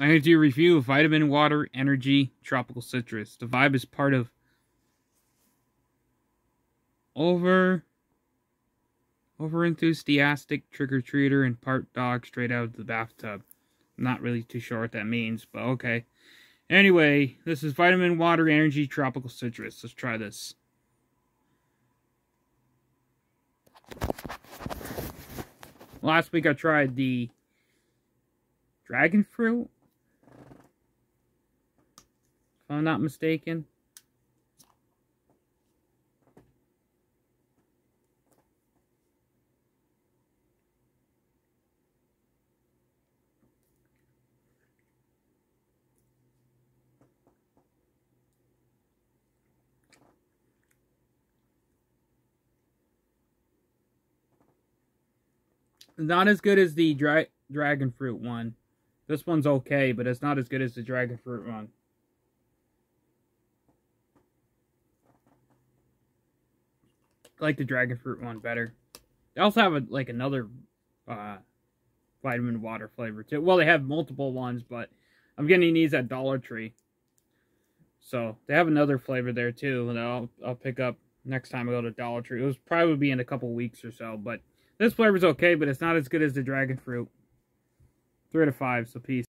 I'm going to do a review of Vitamin Water Energy Tropical Citrus. The vibe is part of over over enthusiastic trick-or-treater and part dog straight out of the bathtub. Not really too sure what that means, but okay. Anyway, this is Vitamin Water Energy Tropical Citrus. Let's try this. Last week I tried the dragon fruit. If I'm not mistaken. not as good as the dra dragon fruit one. This one's okay, but it's not as good as the dragon fruit one. Like the dragon fruit one better. They also have a, like another uh, vitamin water flavor too. Well, they have multiple ones, but I'm getting these at Dollar Tree. So they have another flavor there too, and I'll I'll pick up next time I go to Dollar Tree. It was probably be in a couple weeks or so, but this flavor's okay, but it's not as good as the dragon fruit. Three out of five, so peace.